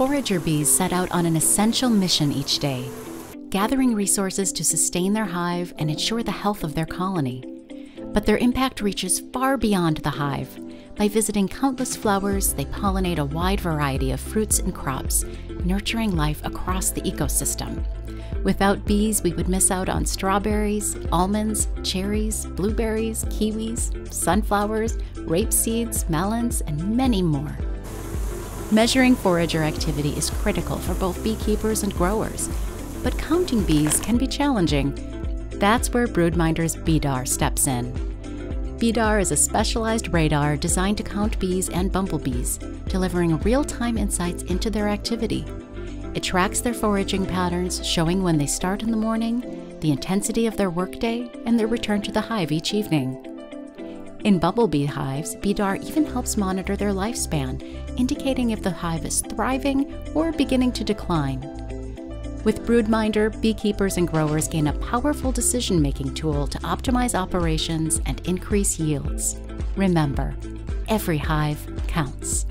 Forager bees set out on an essential mission each day, gathering resources to sustain their hive and ensure the health of their colony. But their impact reaches far beyond the hive. By visiting countless flowers, they pollinate a wide variety of fruits and crops, nurturing life across the ecosystem. Without bees, we would miss out on strawberries, almonds, cherries, blueberries, kiwis, sunflowers, rape seeds, melons, and many more. Measuring forager activity is critical for both beekeepers and growers, but counting bees can be challenging. That's where Broodminder's BEEDAR steps in. BEEDAR is a specialized radar designed to count bees and bumblebees, delivering real time insights into their activity. It tracks their foraging patterns, showing when they start in the morning, the intensity of their workday, and their return to the hive each evening. In bumblebee hives, BEEDAR even helps monitor their lifespan, indicating if the hive is thriving or beginning to decline. With Broodminder, beekeepers and growers gain a powerful decision making tool to optimize operations and increase yields. Remember, every hive counts.